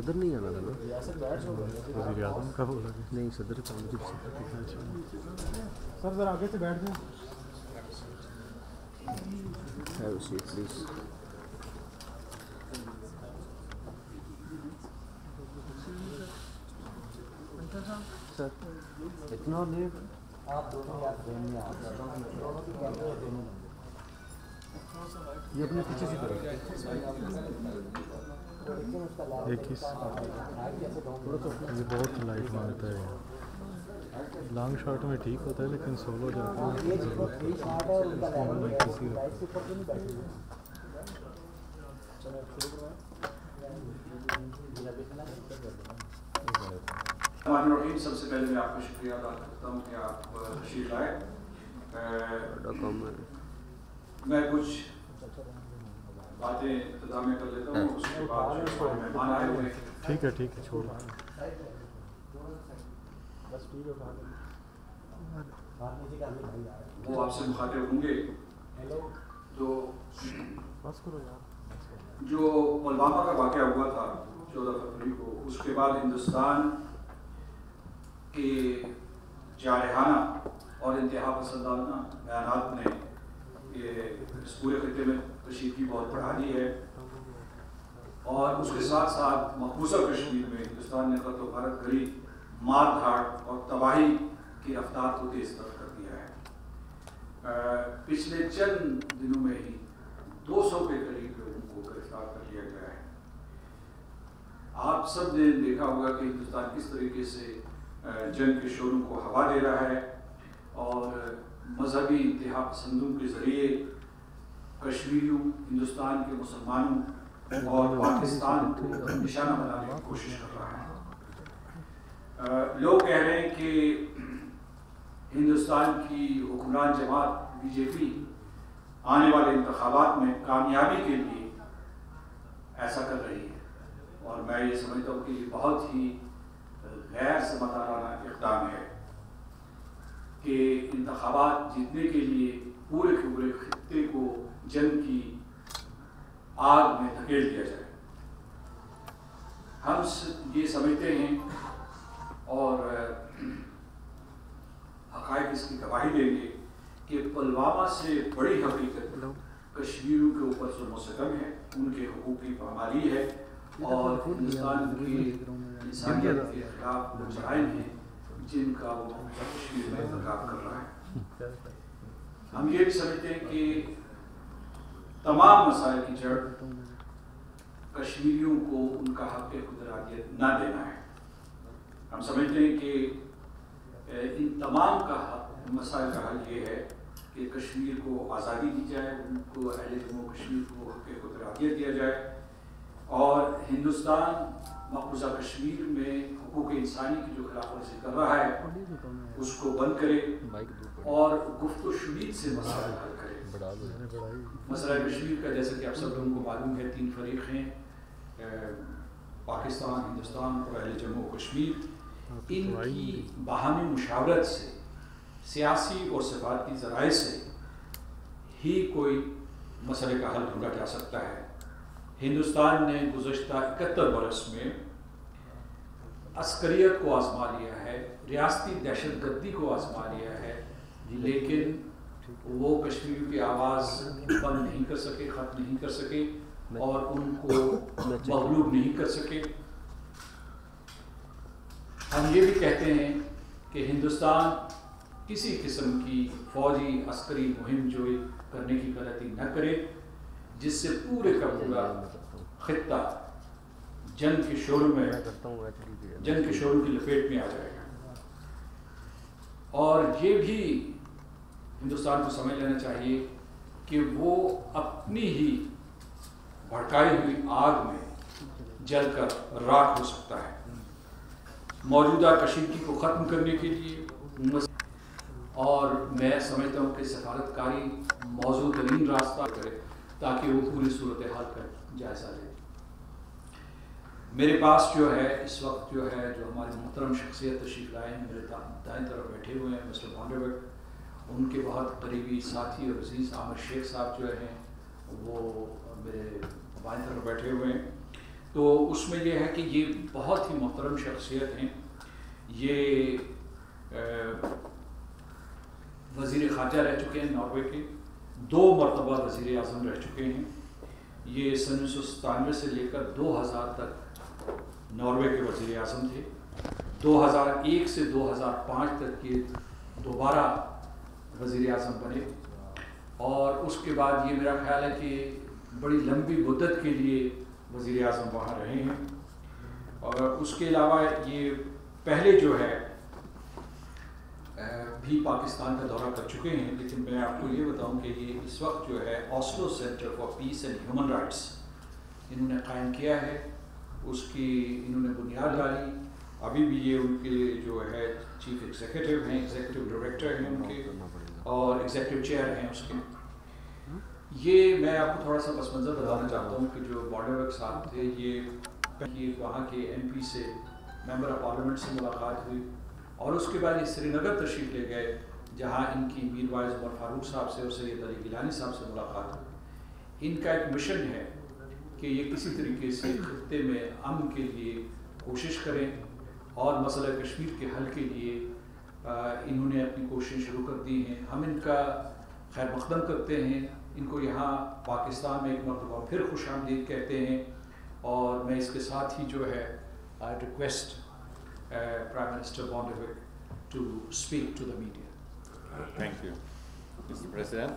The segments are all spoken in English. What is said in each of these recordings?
صدر نہیں آنا تھا نا؟ وزیر اعظم کا بولا نہیں صدر سر ذرا آگے سے بیٹھ جائیں۔ پلیز اتنا یہ اپنے پیچھے سے کرو ایکیس۔ یہ بہت لائٹ مارتا ہے۔ لانگ شاٹ میں ٹھیک ہوتا ہے لیکن سولو جاتا ہے۔ سب سے پہلے میں آپ کو شکریہ ادا کرتا ہوں کہ آپ تشریف لائے۔ میں کچھ ہاں۔ ٹھیک ہے ٹھیک ہے چھوڑ۔ وہ آپ سے مخاطب ہوں گے۔ جو ملباما پلوامہ کا واقعہ ہوا تھا چودہ فروری کو اس کے بعد ہندوستان کے جارحانہ اور انتہا پسندانہ بیانات نے اس پورے خطے میں کشیدگی بہت پڑھانی ہے۔ اور اس کے ساتھ ساتھ مقبوضہ کشمیر میں ہندوستان نے خط و بھارت گری مار دھاڑ اور تباہی کی رفتار کو تیز تر کر دیا ہے۔ پچھلے چند دنوں میں ہی دو سو کے قریب لوگوں کو گرفتار کر لیا گیا ہے۔ آپ سب نے دیکھا ہوگا کہ ہندوستان کس طریقے سے جنگ کے شوروں کو ہوا دے رہا ہے اور مذہبی انتہا پسندوں کے ذریعے کشمیریوں ہندوستان کے مسلمانوں اور پاکستان کو نشانہ بنانے کی کوشش کر رہا ہے۔ لوگ کہہ رہے ہیں کہ ہندوستان کی حکمران جماعت بی جے پی آنے والے انتخابات میں کامیابی کے لیے ایسا کر رہی ہے۔ اور میں یہ سمجھتا ہوں کہ یہ بہت ہی غیر سمتارانہ اقدام ہے کہ انتخابات جیتنے کے لیے پورے پورے خطے کو جنگ کی آگ میں دھکیل دیا جائے۔ ہم یہ سمجھتے ہیں اور حقائق اس کی گواہی دیں گے کہ پلوامہ سے بڑی حقیقت کشمیر کے اوپر ظلم و ستم ہے، ان کے حقوق کی پامالی ہے اور ہندوستان کی انسانیت کے خلاف وہ جرائم ہیں جن کا وہ کشمیر میں انتخاب کر رہا ہے۔ ہم یہ بھی سمجھتے ہیں کہ تمام مسائل کی جڑ کشمیریوں کو ان کا حق خدرادیت نہ دینا ہے۔ ہم سمجھتے ہیں کہ ان تمام کا حق، مسائل کا حل یہ ہے کہ کشمیر کو آزادی دی جائے، ان کو اہل جموں کشمیر کو حق خدرادیت دیا جائے۔ اور ہندوستان مقبوضہ کشمیر میں حقوق انسانی کی جو خلاف ورزی کر رہا ہے، اس کو بند کرے اور گفت و شمید سے مسائل حل کرے۔ مسئلہ کشمیر کا جیسے کہ آپ سب لوگوں کو معلوم ہے تین فریق ہیں۔ پاکستان ہندوستان اور اہل جموں و کشمیر ان کی باہمی مشاورت سے سیاسی اور سفارتی ذرائع سے ہی کوئی مسئلے کا حل ڈھونڈا جا سکتا ہے۔ ہندوستان نے گزشتہ اکہتر برس میں عسکریت کو آزما لیا ہے ریاستی دہشت گردی کو آزما لیا ہے لیکن وہ کشمیریوں کی آواز بند نہیں کر سکے ختم نہیں کر سکے اور ان کو مغلوب نہیں کر سکے۔ ہم یہ بھی کہتے ہیں کہ ہندوستان کسی قسم کی فوجی عسکری مہم جو کرنے کی غلطی نہ کرے جس سے پورے کا پورا خطہ جنگ کے شور میں جنگ کے شور کی لپیٹ میں آ جائے گا۔ اور یہ بھی ہندوستان کو سمجھ لینا چاہیے کہ وہ اپنی ہی بھڑکائی ہوئی آگ میں جل کر راکھ ہو سکتا ہے۔ موجودہ کشیدگی کو ختم کرنے کے لیے اور میں سمجھتا ہوں کہ سفارتکاری موضوع ترین راستہ کرے تاکہ وہ پوری صورتحال کا جائزہ لے۔ میرے پاس جو ہے، اس وقت جو ہے، جو ہمارے محترم شخصیت تشریف لائے ہیں، میرے دائیں طرف بیٹھے ہوئے ہیں، مسٹر بانڈے ان کے بہت قریبی ساتھی اور عزیز احمد شیخ صاحب جو ہیں، وہ میرے بائیں طرف بیٹھے ہوئے ہیں۔ تو اس میں یہ ہے کہ یہ بہت ہی محترم شخصیت ہیں۔ یہ وزیر خارجہ رہ چکے ہیں ناروے کے۔ دو مرتبہ وزیر اعظم رہ چکے ہیں۔ یہ سن انیس سو ستانوے سے لے کر دو ہزار تک ناروے کے وزیر اعظم تھے۔ دو ہزار ایک سے دو ہزار پانچ تک یہ دوبارہ وزیر اعظم بنے۔ اور اس کے بعد یہ میرا خیال ہے کہ بڑی لمبی مدت کے لیے وزیر اعظم وہاں رہے ہیں۔ اور اس کے علاوہ یہ پہلے جو ہے بھی پاکستان کا دورہ کر چکے ہیں، لیکن میں آپ کو یہ بتاؤں کہ یہ اس وقت جو ہے Oslo center for peace and human rights انہوں نے قائم کیا ہے۔ اس کی انہوں نے بنیاد ڈالی۔ ابھی بھی یہ ان کے جو ہے چیف ایگزیکٹو ہیں ایگزیکٹو ڈائریکٹر ہیں ان کے۔ اور ایگزیکٹو چیئر ہیں اس کے۔ یہ میں آپ کو تھوڑا سا پس منظر بتانا چاہتا ہوں کہ جو بارڈر ورک صاحب تھے، یہ وہاں کے ایم پی سے ممبر آف پارلیمنٹ سے ملاقات ہوئی اور اس کے بعد یہ سری نگر تشریف لے گئے، جہاں ان کی میر وائز عمر فاروق صاحب سے اور سید علی گیلانی صاحب سے ملاقات ہوئی۔ ان کا ایک مشن ہے کہ یہ کسی طریقے سے خطے میں امن کے لیے کوشش کریں اور مسئلہ کشمیر کے حل کے لیے انہوں نے اپنی کوششیں شروع کر دی ہیں۔ ہم ان کا خیر مقدم کرتے ہیں۔ ان کو یہاں پاکستان میں ایک مرتبہ پھر خوش آمدید کہتے ہیں۔ اور میں اس کے ساتھ ہی جو ہے I request prime minister Bondevik to speak to the media thank you mister president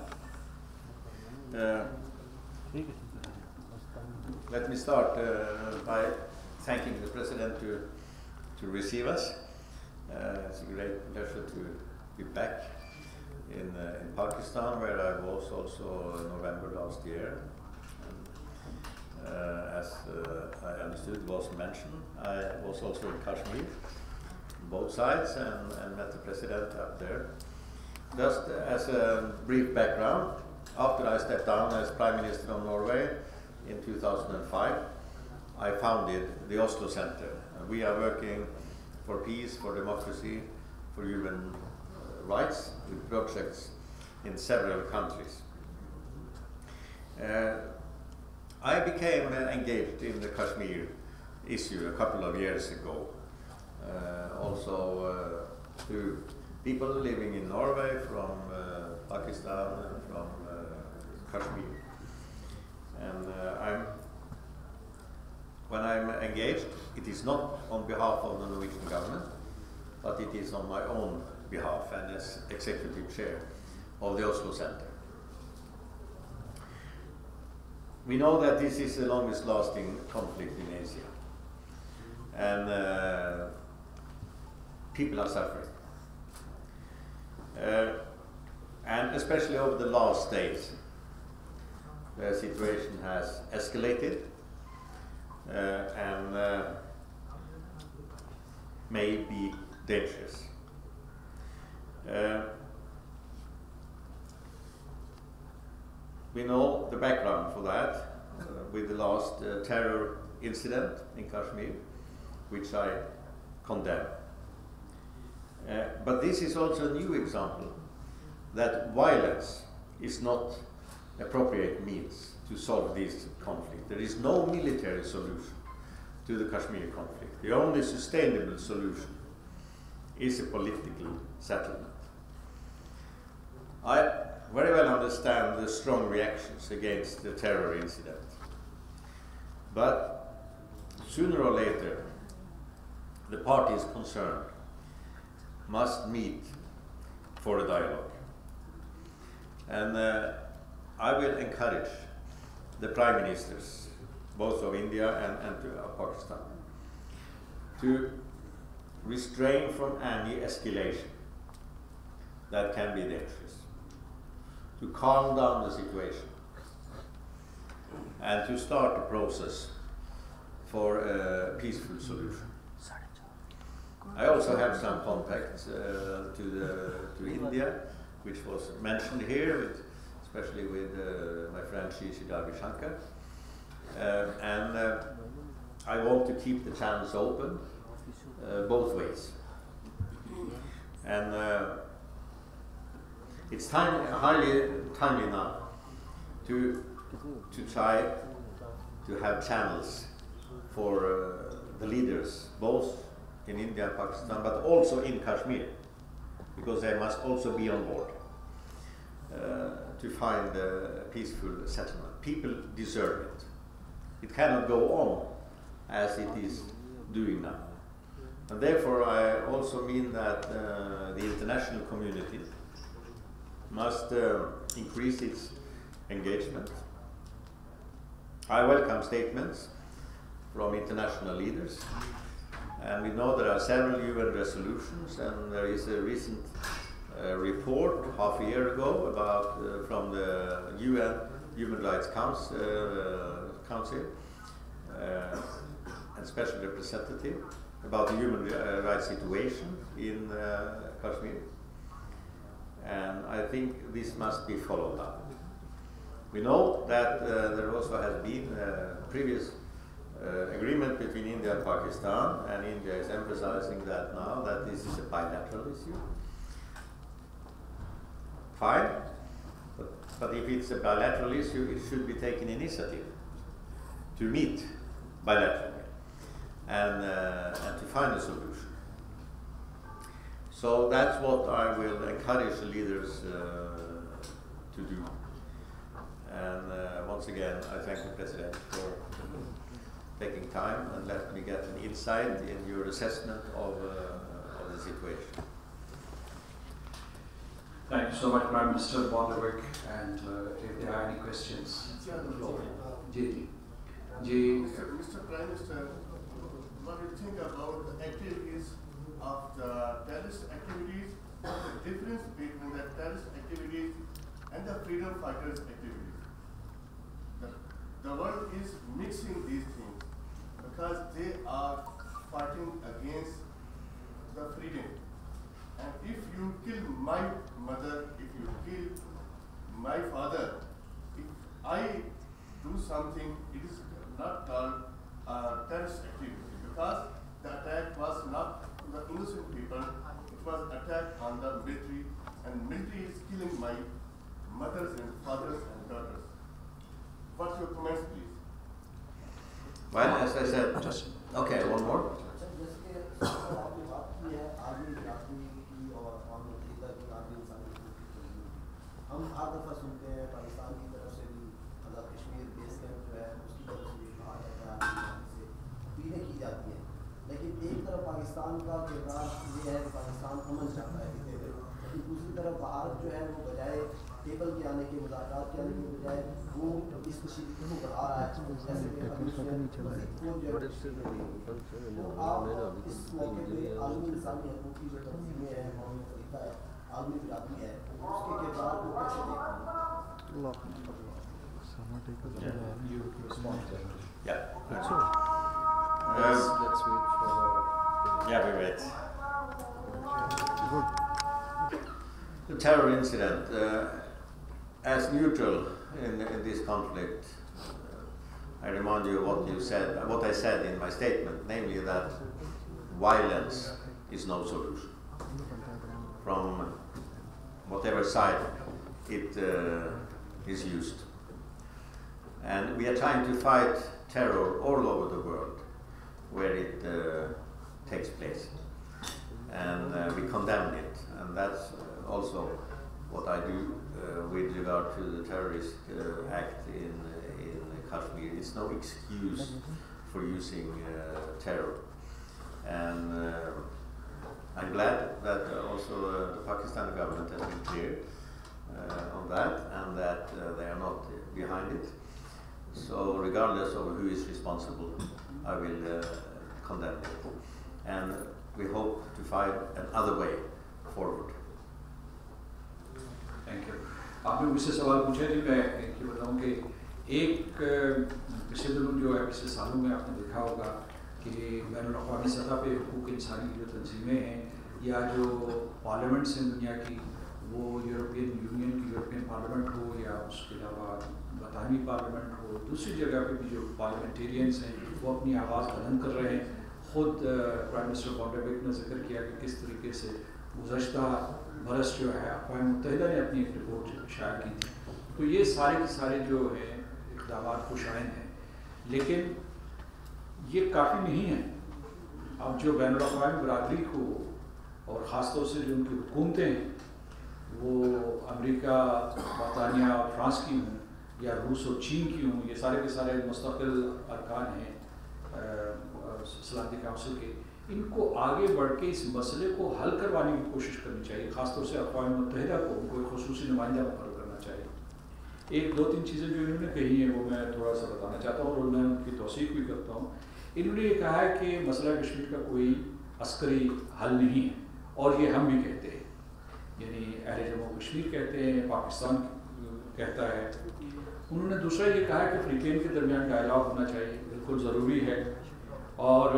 let me me by thanking the president to receive us. Uh, it's a great pleasure to be back in, uh, in Pakistan, where I was also in November last year. Uh, as uh, I understood it was mentioned. I was also in Kashmir, both sides, and, and met the president up there. Just as a brief background, after I stepped down as Prime Minister of Norway in 2005, I founded the Oslo Center. We are working for peace, for democracy, for human rights with projects in several countries. Uh, I became uh, engaged in the Kashmir issue a couple of years ago. Uh, also uh, through people living in Norway from uh, Pakistan and from uh, Kashmir. And I'm, when I'm engaged, it is not on behalf of the Norwegian government, but it is on my own behalf and as executive chair of the Oslo Center. We know that this is the longest lasting conflict in Asia. And uh, people are suffering. Uh, and especially over the last days, the situation has escalated and uh, may be dangerous. Uh, We know the background for that uh, with the last uh, terror incident in Kashmir, which I condemn. Uh, but this is also a new example that violence is not appropriate means to solve this conflict. There is no military solution to the Kashmir conflict. The only sustainable solution is a political settlement. I very well understand the strong reactions against the terror incident. But sooner or later, the parties concerned must meet for a dialogue. And uh, I will encourage the prime ministers, both of India and, and of Pakistan, to restrain from any escalation that can be dangerous to calm down the situation and to start a process for a peaceful solution. I also have some contacts uh, to, the, to India, which was mentioned here, with, especially with uh, my friend Shishi Darvi. Uh, and uh, I want to keep the channels open both ways. And it's time, highly timely now to, to try to have channels for uh, the leaders, both in India and Pakistan, but also in Kashmir, because they must also be on board uh, to find a peaceful settlement. People deserve it. It cannot go on as it is doing now. And therefore, I also mean that uh, the international community must uh, increase its engagement. I welcome statements from international leaders, and we know there are several UN resolutions, and there is a recent report half a year ago about uh, from the UN Human Rights Council, uh, Council uh, and Special Representative about the human uh, rights situation in uh, Kashmir. And I think this must be followed up. We know that there also has been previous agreement between India and Pakistan, and India is emphasizing that now that this is a bilateral issue. Fine, but, but if it's a bilateral issue, it should be taken initiative to meet bilaterally and, uh, and to find a solution. So that's what I will encourage the leaders uh, to do. And uh, once again, I thank the President for taking time and let me get an insight in your assessment of, uh, of the situation. Thank you so much, Prime Minister Bondevik. And uh, if there are any questions, the floor. Ji, ji. Mr. Prime Minister, what do you think about the activities of the terrorist activities, What is the difference between the terrorist activities and the freedom fighters activities? The, the world is mixing these Pakistan کا کردار یہ ہے کہ پاکستان امن چاہتا ہے لیکن دوسری طرف بھارت جو ہے وہ بجائے ٹیبل کے آنے کے مذاکرات کے آنے کے بجائے وہ اس کشیدگی کو بڑھا رہا ہے۔ آپ اس موقع پہ عالمی انسانی حقوق کی جو تنظیمیں ہیں قومی خریدا ہے عالمی برادری ہے اس کے کردار کو کیسے دیکھا Yeah, that's all. Yes, let's wait for. Yeah, we wait. The terror incident, uh, as neutral in, in this conflict, uh, I remind you of what you said, what I said in my statement, namely that violence is no solution. From whatever side it uh, is used. And we are trying to fight terror all over the world where it uh, takes place. And uh, we condemn it. And that's uh, also what I do uh, with regard to the terrorist uh, act in, in Kashmir. It's no excuse for using terror. And I'm glad that also the Pakistani government has been clear uh, on that and that uh, they are not behind it. So regardless of who is responsible, I will uh, condemn it. and we hope to find another way forward. Thank you. آپ نے مجھ سے سوال پوچھا جی میں ایک یہ بتاؤں کہ ایک پچھلے دنوں جو ہے پچھلے سالوں میں آپ نے دیکھا ہوگا کہ بین الاقوامی سطح پہ حقوق انسانی کی جو تنظیمیں ہیں یا جو پارلیمنٹس ہیں دنیا کی وہ یورپین یونین کی یورپین پارلیمنٹ ہو یا اس کے علاوہ برطانوی پارلیمنٹ ہو دوسری جگہ پہ بھی جو پارلیمنٹیرینس ہیں وہ اپنی آواز بلند کر رہے ہیں خود پرائم منسٹر کانٹربیک نے ذکر کیا کہ کس طریقے سے گزشتہ برس جو ہے، اقوام متحدہ نے اپنی ایک رپورٹ شائع کی تھی۔ تو یہ سارے کے سارے جو ہیں، اقدامات خوش آئند ہیں۔ لیکن یہ کافی نہیں ہے۔ اب جو بین الاقوامی برادری کو اور خاص طور سے جو ان کی حکومتیں ہیں، وہ امریکہ، برطانیہ اور فرانس کی ہوں یا روس اور چین کی ہوں، یہ سارے کے سارے مستقل ارکان ہیں۔ صلاح کاؤنسل کے۔ ان کو آگے بڑھ کے اس مسئلے کو حل کروانے کی کوشش کرنی چاہیے، خاص طور سے اقوام متحدہ کو، ان کو ایک خصوصی نمائندہ مقرر کرنا چاہیے۔ ایک، دو، تین چیزیں جو انہوں نے کہی ہیں، وہ میں تھوڑا سا بتانا چاہتا ہوں اور میں ان کی توثیق بھی کرتا ہوں۔ انہوں نے یہ کہا ہے کہ مسئلہ کشمیر کا کوئی عسکری حل نہیں ہے، اور یہ ہم بھی کہتے ہیں۔ یعنی اہل جموں کشمیر کہتے ہیں، پاکستان کہتا ہے۔ انہوں نے دوسرا یہ کہا کہ فریقین کے درمیان ڈائلاگ ہونا چاہیے، بالکل ضروری ہے۔ اور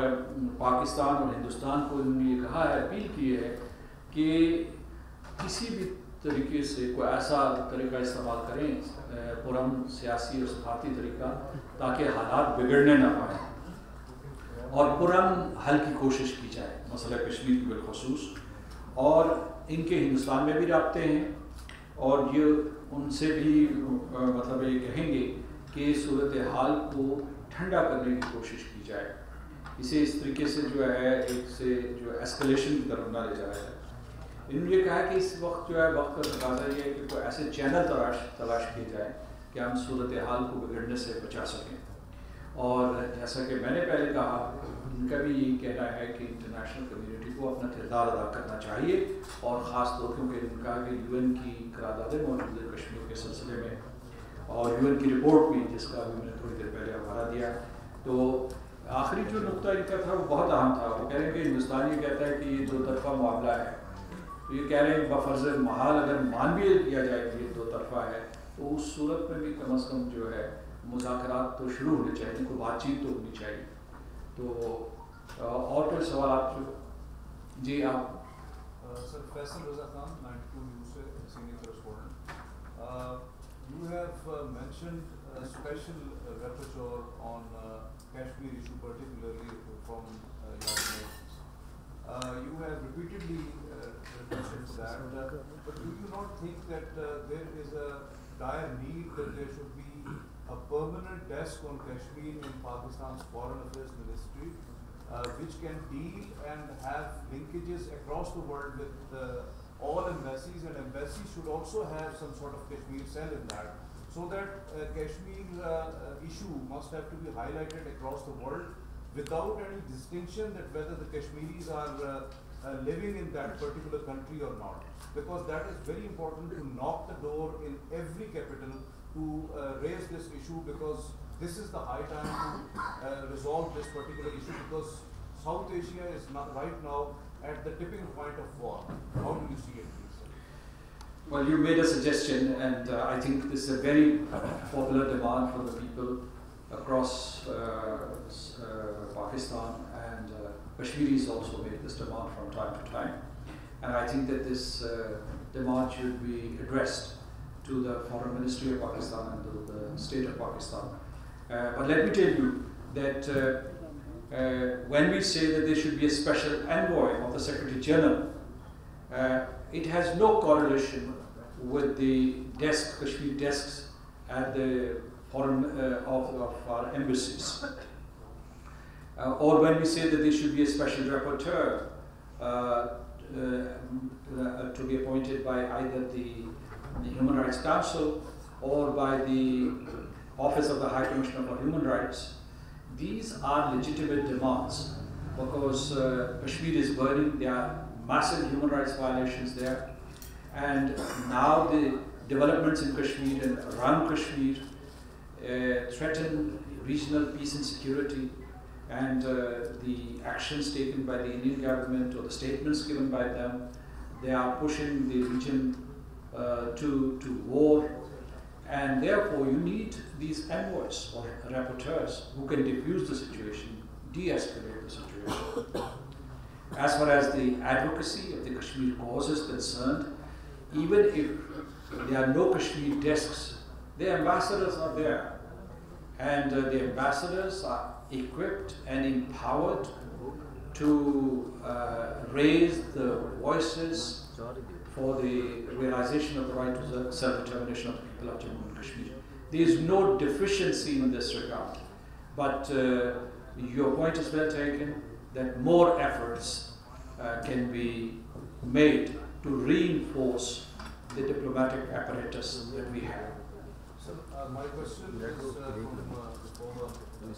پاکستان اور ہندوستان کو انہوں نے یہ کہا ہے، اپیل کی ہے کہ کسی بھی طریقے سے کوئی ایسا طریقہ استعمال کریں پرم سیاسی اور صفاتی طریقہ، تاکہ حالات بگڑنے نہ پائیں اور پرم حل کی کوشش کی جائے، مسئلہ کشمیر کی بالخصوص۔ اور ان کے ہندوستان میں بھی رابطے ہیں اور یہ ان سے بھی مطلب یہ کہیں گے کہ صورتحال کو ٹھنڈا کرنے کی کوشش کی جائے۔ اسے اس طریقے سے جو ہے، ایک سے جو ایسکلیشن کی طرف نہ لے جایا ہے انہوں نے یہ کہا کہ اس وقت جو ہے، وقت کا تقاضا یہ ہے کہ کوئی ایسے چینل تلاش تلاش کیے جائے کہ ہم صورت حال کو بگڑنے سے بچا سکیں۔ اور جیسا کہ میں نے پہلے کہا، ان کا بھی یہی کہنا ہے کہ انٹرنیشنل کمیونٹی کو اپنا کردار ادا کرنا چاہیے۔ اور خاص طور کیونکہ ان کا کہ یو این کی قراردادیں موجود ہیں کشمیر کے سلسلے میں۔ اور یو این کی رپورٹ بھی، جس کا بھی میں نے تھوڑی دیر پہلے حوالہ دیا۔ تو آخری جو نقطہ ان کا تھا وہ بہت اہم تھا، وہ کہہ رہے ہیں کہ ہندوستانی کہتا ہے کہ یہ دو طرفہ معاملہ ہے۔ تو یہ کہہ رہے ہیں بفرض محال اگر مان بھی کیا جائے کہ یہ دو طرفہ ہے، تو اس صورت میں بھی کم از کم جو ہے مذاکرات تو شروع ہونے چاہیے ان کو بات چیت تو ہونی چاہیے تو اور کوئی آپ جو؟ جی آپ۔ Sir, Faisal Raza Khan, ninety two news سے senior correspondent you have mentioned special rapporteur on Kashmir issue, particularly from uh, Nations. Uh, you have repeatedly mentioned that, uh, but do you not think that uh, there is a dire need that there should be a permanent desk on Kashmir in Pakistan's Foreign Affairs Ministry, uh, which can deal and have linkages across the world with all embassies, and embassies should also have some sort of Kashmir cell in that so that uh, Kashmir uh, uh, issue must have to be highlighted across the world without any distinction that whether the Kashmiris are living in that particular country or not. Because that is very important to knock the door in every capital to raise this issue because this is the high time to uh, resolve this particular issue because South Asia is right now at the tipping point of war. How do you see it? Well, you made a suggestion, and uh, I think this is a very popular demand from the people across uh, uh, Pakistan, and uh, Kashmiris also make this demand from time to time. And I think that this uh, demand should be addressed to the Foreign Ministry of Pakistan and to the state of Pakistan. Uh, but let me tell you that when we say that there should be a special envoy of the Secretary General, it has no correlation with the desk, Kashmir desks at the foreign uh, of, of, our embassies. Uh, or when we say that there should be a special rapporteur uh, uh, to be appointed by either the, the, Human Rights Council or by the Office of the High Commissioner for Human Rights, these are legitimate demands because uh, Kashmir is burning, there are massive human rights violations there. And now the developments in Kashmir and around Kashmir uh, threaten regional peace and security. And uh, the actions taken by the Indian government or the statements given by them, they are pushing the region uh, to, to war. And therefore, you need these envoys or rapporteurs who can diffuse the situation, de escalate the situation. As far as the advocacy of the Kashmir cause is concerned, even if there are no Kashmir desks, the ambassadors are there. And uh, the ambassadors are equipped and empowered to uh, raise the voices for the realization of the right to self-determination of the people of Jammu and Kashmir. There is no deficiency in this regard. But uh, your point is well taken that more efforts uh, can be made to reinforce the diplomatic apparatus that we have. So, uh, my question is uh, from uh, the former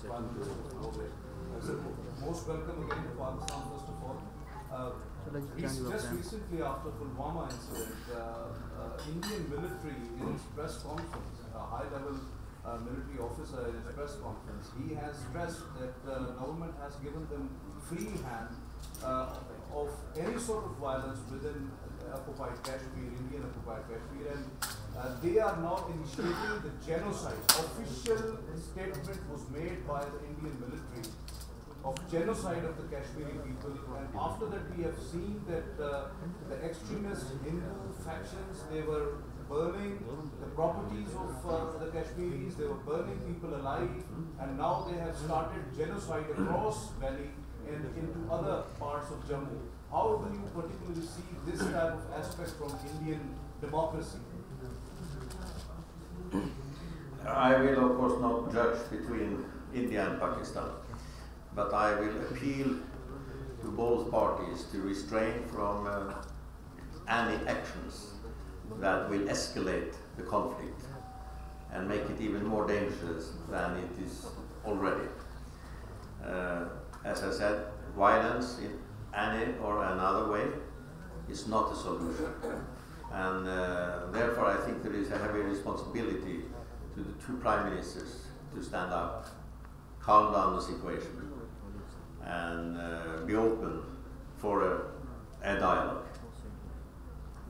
Prime Minister Modi. I most welcome again to Pakistan, first of all. Uh, rec- just recently after Pulwama incident, uh, uh, Indian military in its press conference, a high-level uh, military officer in his press conference, he has stressed that the government has given them free hand uh, of any sort of violence within occupied Kashmir, Indian occupied Kashmir, and uh, they are now initiating the genocide. Official statement was made by the Indian military of genocide of the Kashmiri people, and after that we have seen that uh, the extremist Hindu factions they were burning the properties of uh, the Kashmiris, they were burning people alive, and now they have started genocide across Valley and into other parts of Jammu. How do you particularly see this type of aspect from Indian democracy? I will, of course, not judge between India and Pakistan, but I will appeal to both parties to restrain from uh, any actions that will escalate the conflict and make it even more dangerous than it is already. Uh, as I said, violence in any or another way is not a solution. And uh, therefore, I think there is a heavy responsibility to the two prime ministers to stand up, calm down the situation, and uh, be open for a, a dialogue.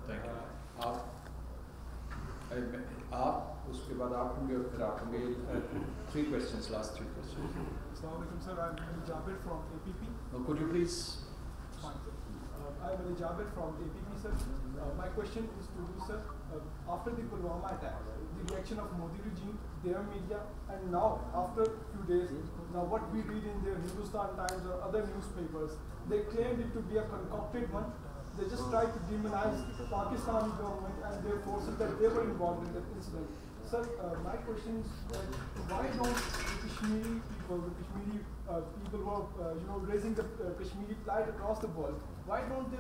Thank you. आप about uh, three questions, last three questions. Assalamualaikum sir, I'm Jabir from APP. Now, oh, could you please? Uh, I'm Ali Jabir from APP sir. Uh, my question is to you sir. Uh, after the Pulwama attack, the reaction of Modi regime, their media, and now after few days, now what we read in the Hindustan Times or other newspapers, they claimed it to be a concocted one they just tried to demonize the Pakistani government and their forces that they were involved in that incident. Sir, uh, my question is why don't the Kashmiri people, the Kashmiri uh, people who are, uh, you know, raising the uh, Kashmiri plight across the world, why don't they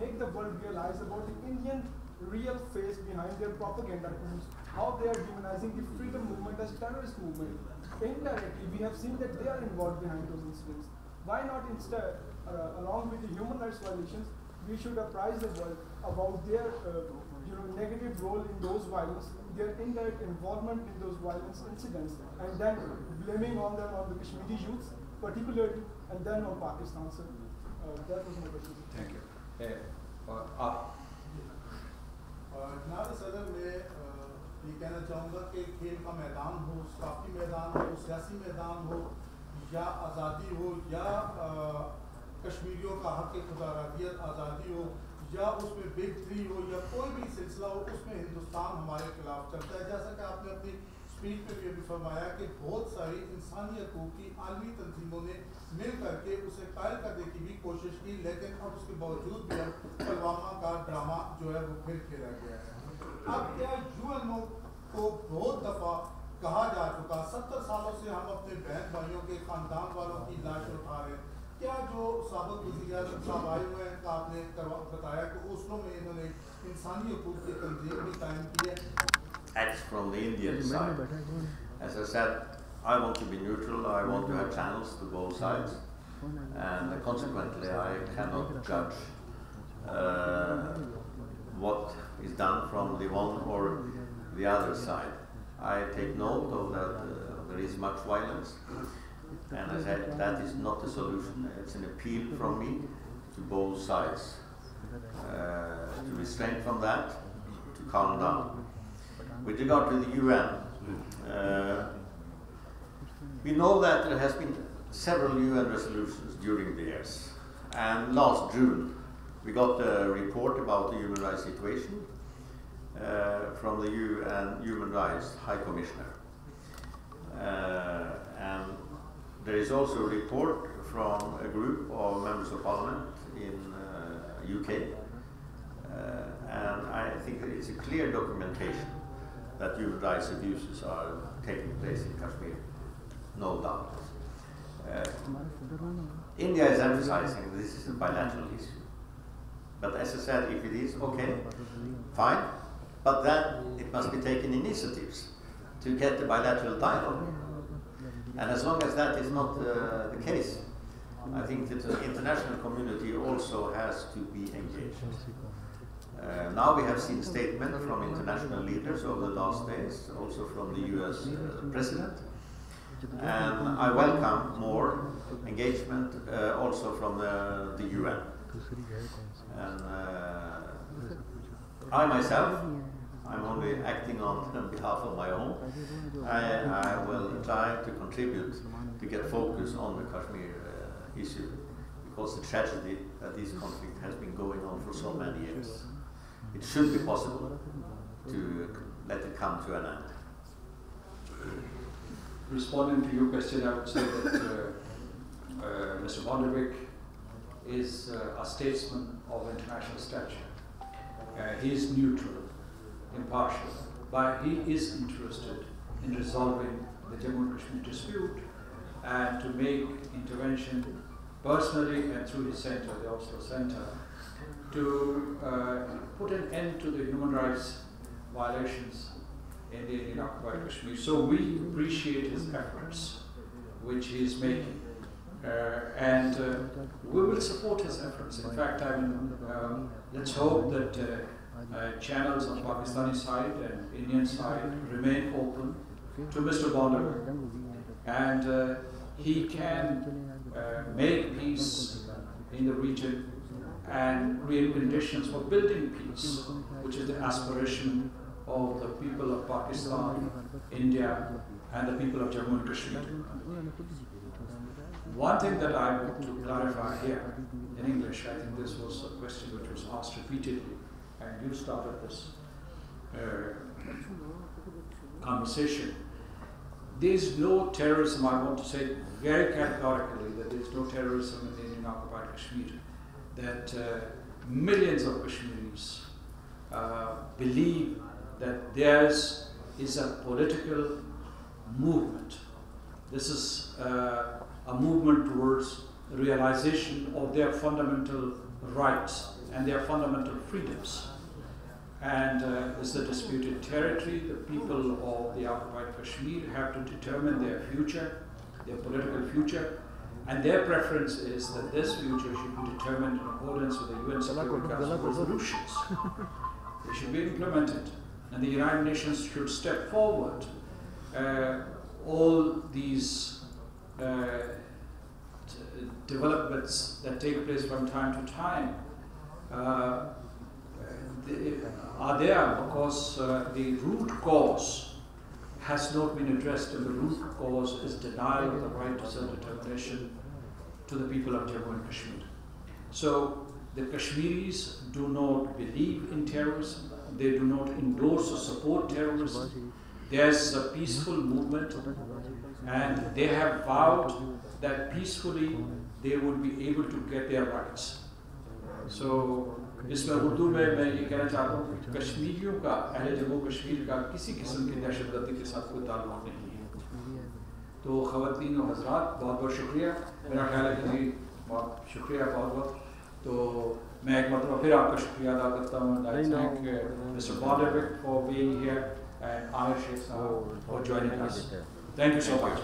make the world realize about the Indian real face behind their propaganda tools, how they are demonizing the freedom movement as terrorist movement. Indirectly, we have seen that they are involved behind those incidents. Why not instead, uh, along with the human rights violations, we should apprise the world about their you know, negative role in those violence, their indirect involvement in those violence incidents and then blaming on them on the Kashmiri youths, particularly, and then on Pakistan. So, uh, that was my question. Thank you. جناب صدر میں یہ کہنا چاہوں گا کہ کھیل کا میدان ہو ثقافتی میدان ہو سیاسی میدان ہو یا آزادی ہو یا کشمیریوں کا حقاعاتیت آزادی ہو یا اس میں بگ تھری ہو یا کوئی بھی سلسلہ ہو، اس میں ہندوستان ہمارے خلاف چلتا ہے۔ جیسا کہ آپ نے اپنی اسپیچ میں بھی ابھی فرمایا کہ بہت ساری انسانی حقوق کی عالمی تنظیموں نے مل کر کے اسے قائل کرنے کی بھی کوشش کی، لیکن اب اس کے باوجود بھی اب پلوامہ کا ڈرامہ جو ہے وہ پھر کھیلا گیا ہے۔ اب کیا یو این او کو بہت دفعہ کہا جا چکا، ستر سالوں سے ہم اپنے بہن بھائیوں کے خاندان والوں کی لاش اٹھا رہے ہیں۔ क्या जो सबक वजीर साहब आए हुए हैं का आपने करवा बताया कि उसमें में इन्होंने इंसानी हकूक की तंजीम भी कायम की है acts from the Indian side. As I said, I want to be neutral, I want to have channels to both sides, and consequently, I cannot judge uh, what is done from the one or the other side. I take note of that uh, there is much violence, and I said, that is not the solution. It's an appeal from me to both sides uh, to restrain from that, to calm down. With regard to the UN, uh, we know that there has been several UN resolutions during the years. And last June, we got a report about the human rights situation uh, from the UN Human Rights High Commissioner. Uh, and there is also a report from a group of members of parliament in uh, UK. Uh, and I think that it's a clear documentation that human rights abuses are taking place in Kashmir, no doubt. Uh, India is emphasizing this is a bilateral issue. But as I said, if it is, okay, fine. But then it must be taken initiatives to get the bilateral dialogue. And as long as that is not uh, the case, I think that the international community also has to be engaged. Uh, now we have seen statements from international leaders over the last days, also from the US uh, president. And I welcome more engagement uh, also from the, the UN. And uh, I myself, I'm only acting on behalf of my own. I, I will try to contribute to get focus on the Kashmir uh, issue because the tragedy that this conflict has been going on for so many years. It should be possible to let it come to an end. Responding to your question, I would say that uh, uh, Mr. Bondevik is uh, a statesman of international stature. Uh, he is neutral, impartial, but he is interested in resolving the Jammu and Kashmir dispute and to make intervention personally and through his center, the Oslo Center, to uh, put an end to the human rights violations in the Indian occupied Kashmir. So we appreciate his efforts, which he is making. Uh, and uh, we will support his efforts. In fact, I mean, um, let's hope that uh, channels on Pakistani side and Indian side remain open to Mr. Bonner, and uh, he can uh, make peace in the region and create conditions for building peace, which is the aspiration of the people of Pakistan, India, and the people of Jammu and Kashmir. One thing that I want to clarify here in English, I think this was a question which was asked repeatedly, and you started this uh, conversation. There is no terrorism, I want to say very categorically that there is no terrorism in the Indian occupied Kashmir, that uh, millions of Kashmiris uh, believe that theirs is a political movement. This is uh, a movement towards realization of their fundamental rights and their fundamental freedoms. And uh, it's the disputed territory. The people of the occupied Kashmir have to determine their future, their political future, and their preference is that this future should be determined in accordance with the UN Security Council resolutions. they should be implemented, and the United Nations should step forward. Uh, all these uh, developments that take place from time to time uh, are there because uh, the root cause has not been addressed, and the root cause is denial of the right to self-determination to the people of Jammu and Kashmir. So the Kashmiris do not believe in terrorism. They do not endorse or support terrorism. There's a peaceful movement, and they have vowed that peacefully they would be able to get their rights. So جس میں اردو میں میں یہ کہنا چاہتا ہوں کہ کشمیریوں کا اہل جموں کشمیر کا کسی قسم کی دہشت گردی کے ساتھ کوئی تعلق نہیں ہے۔ تو خواتین و حضرات بہت بہت شکریہ۔ میرا خیال ہے کہ جی، بہت شکریہ بہت بہت۔ تو میں ایک مرتبہ پھر آپ کا شکریہ ادا کرتا ہوں۔ uh, Thank you so much. Thank you so much